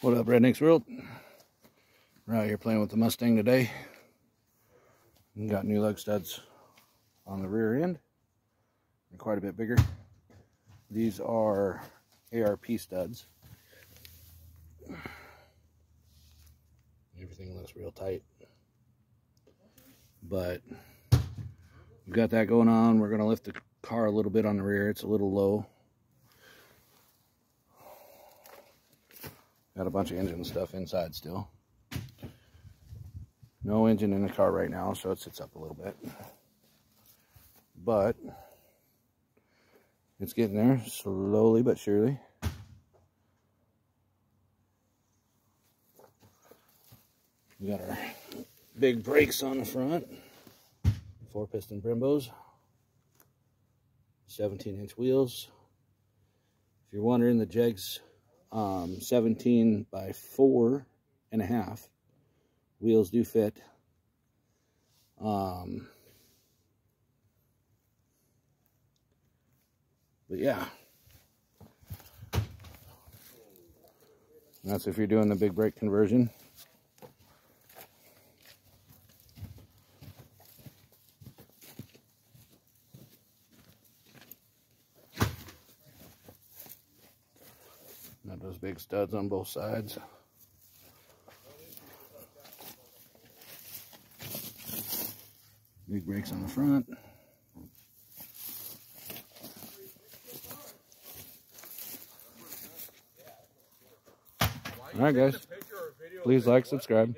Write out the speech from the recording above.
What up, Rednecks World? We're out here playing with the Mustang today. We got new lug studs on the rear end. They're quite a bit bigger. These are ARP studs. Everything looks real tight. But we've got that going on. We're going to lift the car a little bit on the rear. It's a little low. Got a bunch of engine stuff inside still. No engine in the car right now, so it sits up a little bit. But it's getting there slowly but surely. We got our big brakes on the front. Four piston Brembos. 17 inch wheels. If you're wondering, the Jegs um, 17 by four and a half. Wheels do fit. Um, but yeah. That's if you're doing the big brake conversion. Got those big studs on both sides. Big brakes on the front. All right, guys. Please like, subscribe.